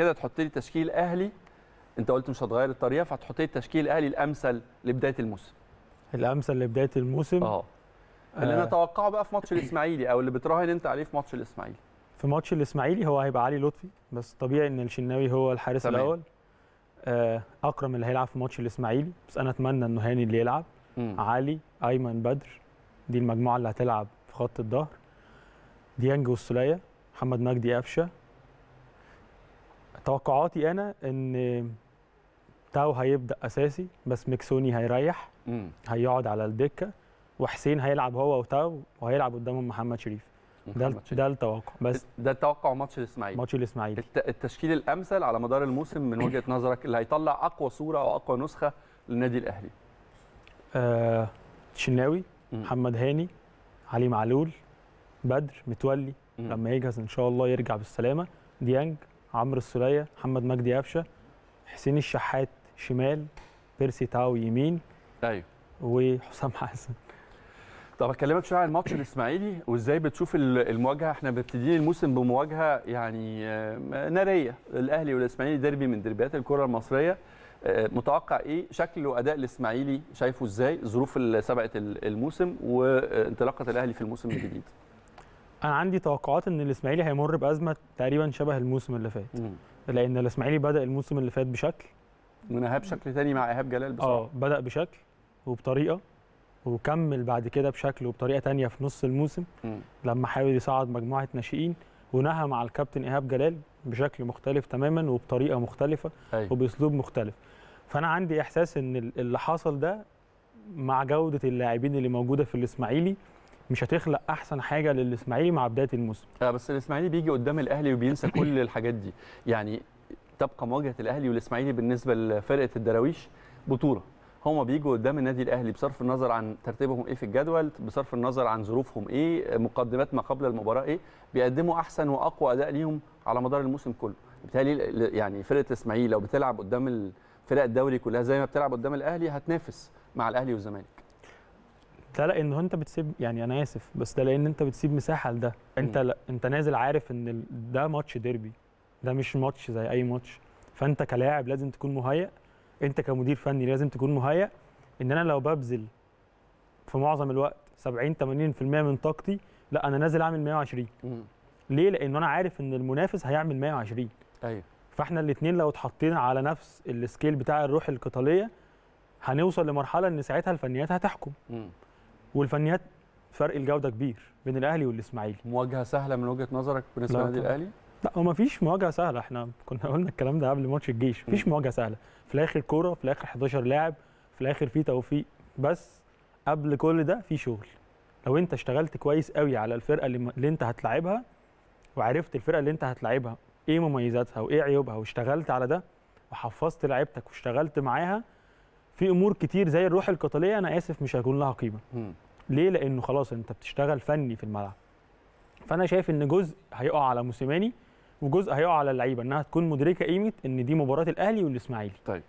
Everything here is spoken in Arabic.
كده تحط لي تشكيل أهلي. أنت قلت مش هتغير الطريقة فهتحط لي التشكيل الاهلي الأمثل لبداية الموسم. الأمثل لبداية الموسم؟ آه. اللي آه. نتوقعه بقى في ماتش الإسماعيلي أو اللي بتراهن أنت عليه في ماتش الإسماعيلي. في ماتش الإسماعيلي هو هيبقى علي لطفي بس طبيعي إن الشناوي هو الحارس تمام. الأول. آه، أكرم اللي هيلعب في ماتش الإسماعيلي بس أنا أتمنى إنه هاني اللي يلعب. مم. علي أيمن بدر دي المجموعة اللي هتلعب في خط الظهر. ديانج والسوليه محمد مجدي قفشة. توقعاتي أنا إن تاو هيبدأ أساسي بس ميكسوني هيريح مم. هيقعد على الدكة وحسين هيلعب هو وتاو وهيلعب قدامهم محمد شريف ده. ده التوقع بس ده التوقع ماتش الإسماعيلي ماتش الإسماعيلي الت- التشكيل الأمثل على مدار الموسم من وجهة نظرك اللي هيطلع أقوى صورة أو أقوى نسخة للنادي الأهلي آه شناوي. محمد هاني علي معلول بدر متولي مم. لما يجهز إن شاء الله يرجع بالسلامة ديانج عمرو السولية محمد مجدي قفشة حسين الشحات شمال بيرسي تاو يمين أيوه. وحسام حسن. طب أكلمك شوية عن الماتش الإسماعيلي وإزاي بتشوف ال- المواجهة؟ إحنا مبتدئين الموسم بمواجهة يعني آه، نارية. الأهلي والإسماعيلي ديربي من ديربيات الكرة المصرية. آه، متوقع إيه؟ شكل وأداء الإسماعيلي شايفه إزاي؟ سبقت ال- الموسم وانطلاقة الأهلي في الموسم الجديد. أنا عندي توقعات إن الإسماعيلي هيمر بأزمة تقريبا شبه الموسم اللي فات. لأن الإسماعيلي بدأ الموسم اللي فات بشكل. من إيهاب شكل تاني مع إيهاب جلال بصراحة. آه بدأ بشكل وبطريقة وكمل بعد كده بشكل وبطريقة تانية في نص الموسم. مم. لما حاول يصعد مجموعة ناشئين ونهى مع الكابتن إيهاب جلال بشكل مختلف تماما وبطريقة مختلفة أيوه. وبأسلوب مختلف. فأنا عندي إحساس إن ال- اللي حصل ده مع جودة اللاعبين اللي موجودة في الإسماعيلي مش هتخلق أحسن حاجة للإسماعيلي مع بداية الموسم. آه، بس الإسماعيلي بيجي قدام الأهلي وبينسى كل الحاجات دي. يعني تبقى مواجهة الأهلي والإسماعيلي بالنسبة لفرقة الدراويش بطولة. هما بيجوا قدام النادي الأهلي بصرف النظر عن ترتيبهم إيه في الجدول بصرف النظر عن ظروفهم إيه مقدمات ما قبل المباراة إيه بيقدموا أحسن وأقوى أداء ليهم على مدار الموسم كله. بالتالي ال- يعني فرقة الاسماعيلي لو بتلعب قدام ال- فرق الدوري كلها زي ما بتلعب قدام الأهلي هتنافس مع الأهلي والزمالك. ده لأن أنت بتسيب يعني أنا آسف بس ده لأن أنت بتسيب مساحة لده. أنت لا أنت نازل عارف إن ده ماتش ديربي. ده مش ماتش زي أي ماتش. فأنت كلاعب لازم تكون مهيأ. أنت كمدير فني لازم تكون مهيأ. إن أنا لو ببذل في معظم الوقت 70 80% من طاقتي لا أنا نازل أعمل 120 ليه؟ لأن أنا عارف إن المنافس هيعمل 120 أيوه. فإحنا الاثنين لو اتحطينا على نفس السكيل بتاع الروح القتالية هنوصل لمرحلة إن ساعتها الفنيات هتحكم. مم. والفنيات فرق الجودة كبير بين الأهلي والإسماعيلي. مواجهة سهلة من وجهة نظرك بالنسبة للنادي. الأهلي؟ لا هو مفيش مواجهة سهلة. إحنا كنا قلنا الكلام ده قبل ماتش الجيش. مفيش مواجهة سهلة. في الآخر كورة في الآخر 11 لاعب في الآخر في توفيق. بس قبل كل ده في شغل. لو انت اشتغلت كويس قوي على الفرقة اللي, اللي انت هتلاعبها وعرفت الفرقة اللي انت هتلاعبها إيه مميزاتها وايه عيوبها واشتغلت على ده وحفظت لعيبتك واشتغلت معاها في أمور كتير زي الروح القتالية أنا آسف مش هيكون لها قيمة مم. ليه؟ لأنه خلاص أنت بتشتغل فني في الملعب. فأنا شايف إن جزء هيقع على موسيماني وجزء هيقع على اللعيبة إنها تكون مدركة قيمة إن دي مباراة الأهلي والإسماعيلي. طيب